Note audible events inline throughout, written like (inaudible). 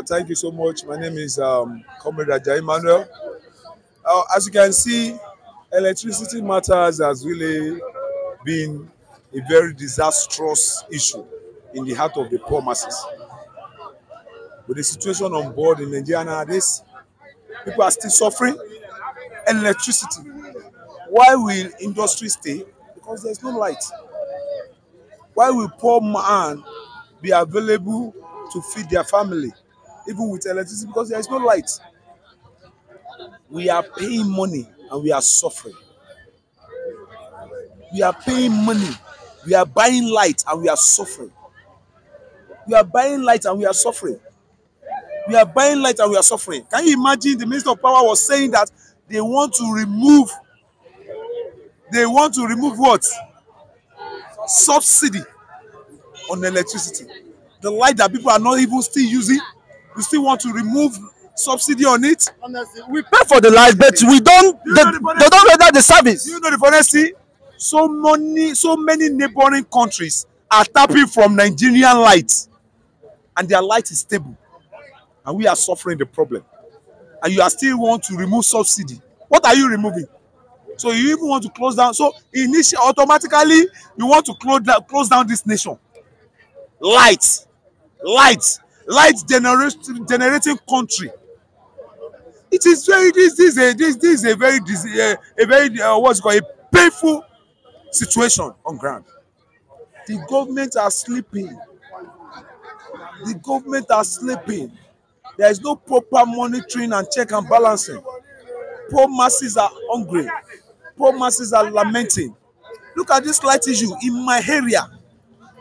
Uh, thank you so much. My name is um, Comrade Ajayi Emmanuel. Uh, as you can see, electricity matters has really been a very disastrous issue in the heart of the poor masses. With the situation on board in Nigeria nowadays, people are still suffering electricity. Why will industry stay? Because there's no light. Why will poor man be available to feed their family, even with electricity? Because there is no light. We are paying money and we are suffering. We are paying money, we are buying light and we are suffering. We are buying light and we are suffering. We are buying light and we are suffering. Can you imagine the Minister of Power was saying that they want to remove, they want to remove what? Subsidy on electricity. The light that people are not even still using, we still want to remove subsidy on it. Honestly, we pay for the light, but we don't. You They, the they don't render the service. Do you know the thing? So many, so many neighboring countries are tapping from Nigerian light, and their light is stable, and we are suffering the problem. And you are still want to remove subsidy. What are you removing? So you even want to close down. So initially, automatically, you want to close down, close down this nation. Light, light, light generating country. It is very this this is a this this is a very dis uh, a very uh, what's called a painful situation on ground. The government are sleeping. The government are sleeping. There is no proper monitoring and check and balancing. Poor masses are hungry. Poor masses are lamenting. Look at this light issue in my area.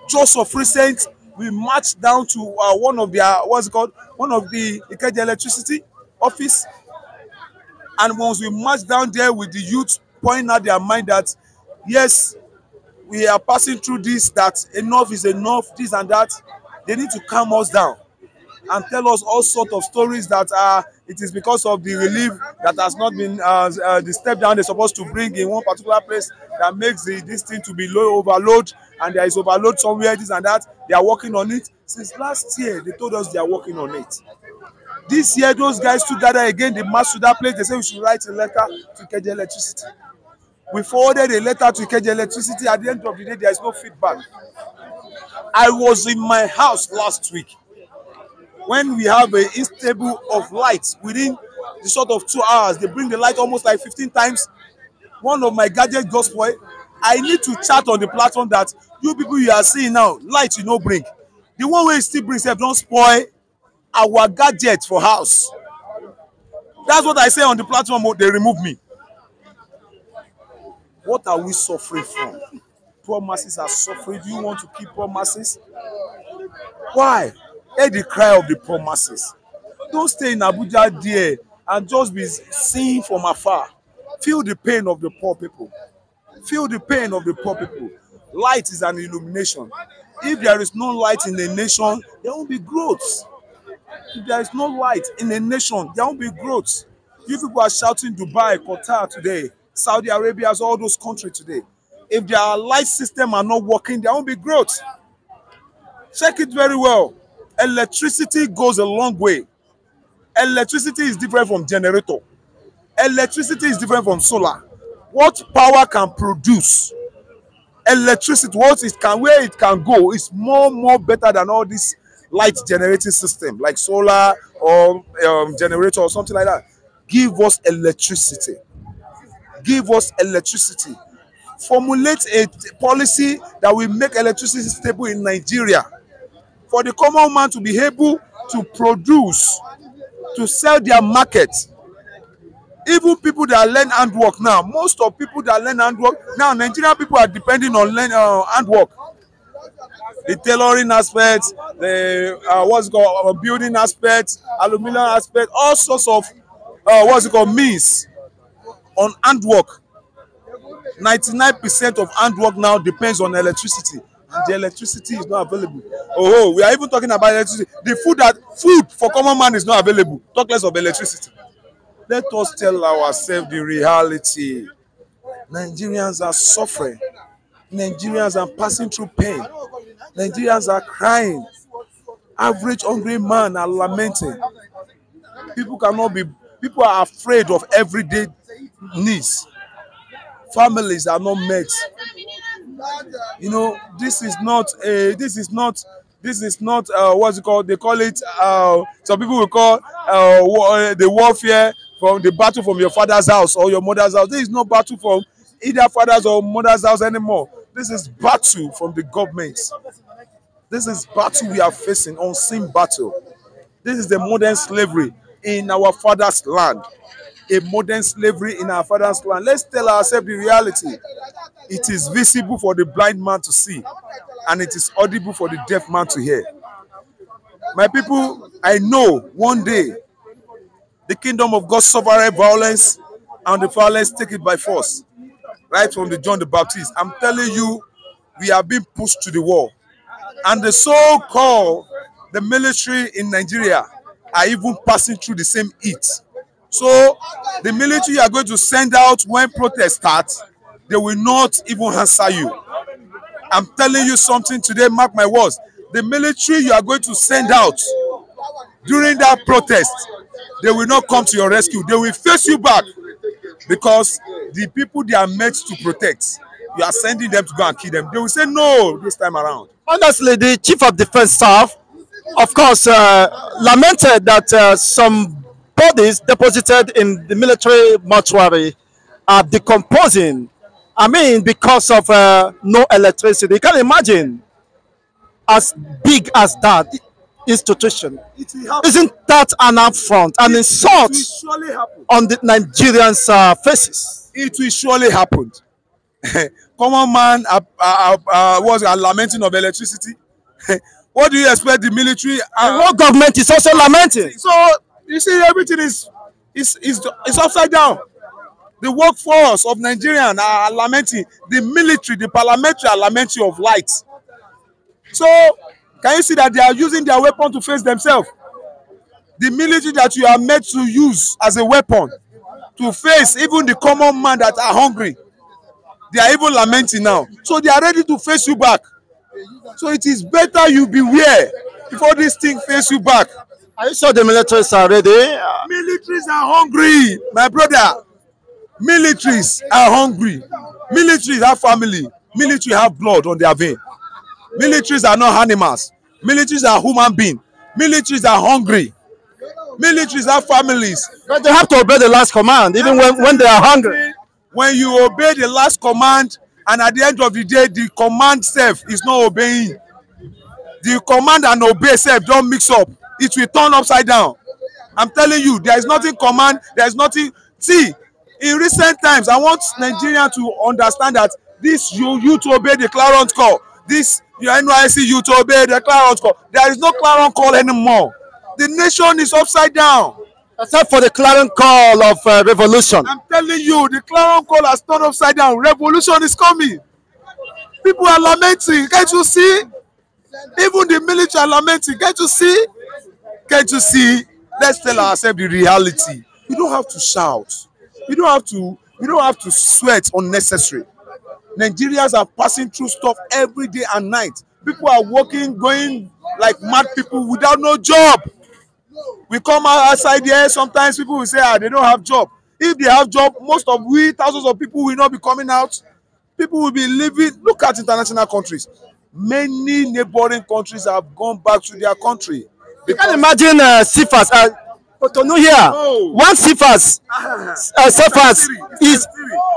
Just of recent, we marched down to uh, one of their what's it called? One of the Ikeja electricity office. And once we march down there with the youth pointing out their mind that yes we are passing through this that enough is enough this and that they need to calm us down and tell us all sort of stories that uh, it is because of the relief that has not been uh, uh, the step down they're supposed to bring in one particular place that makes the this thing to be low overload and there is overload somewhere this and that. They are working on it. Since last year they told us they are working on it. This year those guys together again they march to that place. They say we should write a letter to ikeja electricity. We forwarded a letter to ikeja electricity. At the end of the day there is no feedback. I was in my house last week when we have a instable of light within the sort of two hours they bring the light almost like fifteen times. One of my gadget got spoil i need to chat on the platform that you people you are seeing now light you no bring. The one wey still bring sef don spoil our gadget for house. That's what i say on the platform oh, they remove me. What are we suffering from? Poor masses are suffering. Do you want to keep poor masses why hear the cry of the poor masses don stay in abuja there and just be seeing from afar. Feel the pain of the poor people. Feel the pain of the poor people. Light is an illumination. If there is no light in a nation there won't be growth. If there is no light in a nation there won't be growth. You people are shouting dubai qatar today saudi arabia all those countries today. If their light system are not working there won't be growth. Check it very well electricity goes a long way. Electricity is different from generator. Electricity is different from solar. What power can produce electricity what it can where it can go is more more better than all this light generating system like solar or um, generator or something like that. Give us electricity. Give us electricity. Formulate a policy that will make electricity stable in nigeria for the common man to be able to produce to sell their market. Even people that learn handwork now most of people that learn handwork now nigerian people are depending on learn uh, handwork. The tailoring aspect the uh, what's called uh, building aspect aluminium aspect all sorts of uh, what's it called means on handwork. Ninety-nine percent of handwork now depends on electricity the electricity is not available oh, oh we are even talking about electricity the food that food for common man is not available talk less of electricity let us tell ourselves the reality nigerians are suffering nigerians are passing through pain nigerians are crying Average hungry man are lamenting. People cannot be. People are afraid of everyday needs. Families are not met. You know, this is not a. This is not. This is not. Uh, what's it called? They call it. Uh, some people will call uh, war, the warfare from the battle from your father's house or your mother's house. This is not battle from either father's or mother's house anymore. This is battle from the government. This is battle we are facing, unseen battle. This is the modern slavery in our father's land. A modern slavery in our father's land. Let's tell ourselves the reality. It is visible for the blind man to see, and it is audible for the deaf man to hear. My people, I know one day the kingdom of God suffered violence, and the violence take it by force. Right from the John the Baptist. I'm telling you, we are being pushed to the wall. And the so-called the military in Nigeria are even passing through the same heat. So the military you are going to send out when protests start, they will not even answer you. I'm telling you something today, mark my words. The military you are going to send out during that protest, they will not come to your rescue. They will face you back because the people they are meant to protect, you are sending them to go and kill them. They will say no this time around. Honestly, the chief of defense staff, of course, uh, lamented that uh, some bodies deposited in the military mortuary are decomposing. I mean, because of uh, no electricity. You can imagine, as big as that institution, It will happen. isn't that an affront, an insult It happen. on the Nigerians' uh, faces? It will surely happen. (laughs) Common man uh, uh, uh, was uh, lamenting of electricity. (laughs) what do you expect the military? And Uh, what government is also lamenting? so you see, everything is is is is upside down. The workforce of Nigerian are lamenting. The military, the parliamentary are lamenting of light. So can you see that they are using their weapon to face themselves? The military that you are meant to use as a weapon to face even the common man that are hungry. They are even lamenting now. So they are ready to face you back. So it is better you beware before this thing face you back. Are you sure the militaries are ready? Militaries are hungry, my brother. Militaries are hungry. Militaries have family. Military have blood on their vein. Militaries are not animals. Militaries are human beings. Militaries are hungry. Militaries have families. But they have to obey the last command, even when, when they are hungry. When you obey the last command, and at the end of the day, the command self is not obeying. The command and obey self don't mix up. It will turn upside down. I'm telling you, there is nothing command, there is nothing. See, in recent times, I want Nigeria to understand that this you you to obey the clarion call. This your NYC you to obey the clarion call. There is no clarion call anymore. The nation is upside down. Except for the clarion call of uh, revolution. I'm telling you, the clarion call has turned upside down. Revolution is coming. People are lamenting. Can't you see? Even the military are lamenting. Can't you see? Can't you see? Let's tell ourselves the reality. You don't have to shout. You don't have to. You don't have to sweat unnecessary. Nigerians are passing through stuff every day and night. People are working, going like mad people without no job. We come out outside there, sometimes people will say, ah, they don't have job. If they have job, most of we, thousands of people will not be coming out. People will be living. Look at international countries. Many neighboring countries have gone back to their country. You can imagine uh, CFAS. Uh, Cotonou here. Oh. One CFAS, uh, CFAS is,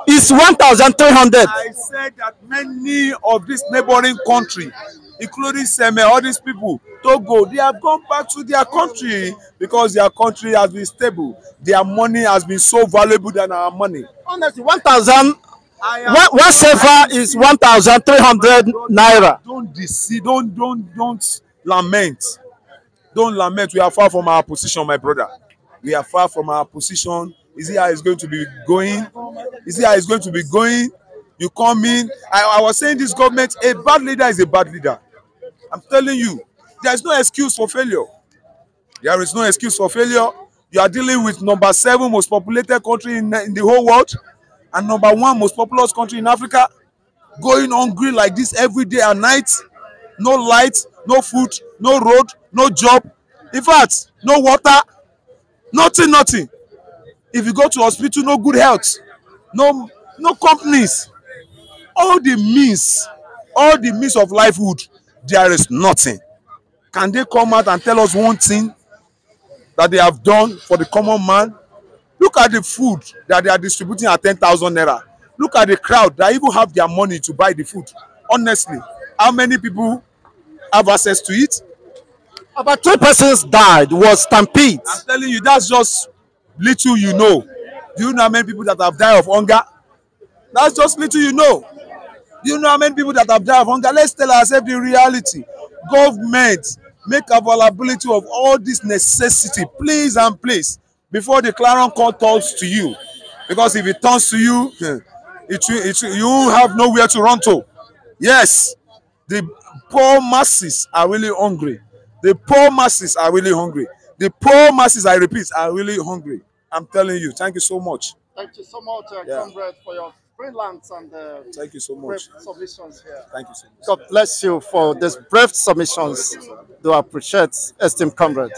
is 1,300. I said that many of these neighboring countries, including Seme, all these people, Togo, they have gone back to their country because their country has been stable. Their money has been so valuable than our money. Honestly, 1,000, I am- one, one is 1,300 naira. Don't deceive, don't, don't, don't lament. Don't lament. We are far from our position, my brother. We are far from our position. Is it how it's going to be going? Is it how it's going to be going? You come in. I, I was saying this government, a bad leader is a bad leader. I'm telling you, there is no excuse for failure. There is no excuse for failure. You are dealing with number seven most populated country in, in the whole world and number one most populous country in Africa. Going hungry like this every day and night, no light, no food no road no job. In fact no water nothing nothing. If you go to hospital no good health no no companies. All the means all the means of livelihood there is nothing. Can they come out and tell us one thing that they have done for the common man? Look at the food that they are distributing at ten thousand naira. Look at the crowd that even have their money to buy the food. Honestly how many people have access to it. About three persons died. Was stampede. i'm telling you that's just little you know. Do you know how many people that have died of hunger? That's just little you know. Do you know how many people that have died of hunger? Let's tell ourselves the reality. Government make availability of all this necessity please and please before the clarion call turns to you. Because if it turns to you (laughs) it will it will you won't have nowhere to run to. Yes the poor masses are really hungry the poor masses are really hungry the poor masses i repeat are really hungry i'm telling you thank you so much Thank you so much, uh, Yeah. comrade, for your brilliant and uh, thank you so much submissions here. thank you so much God bless you for these brave submissions. Do appreciate, esteemed comrade.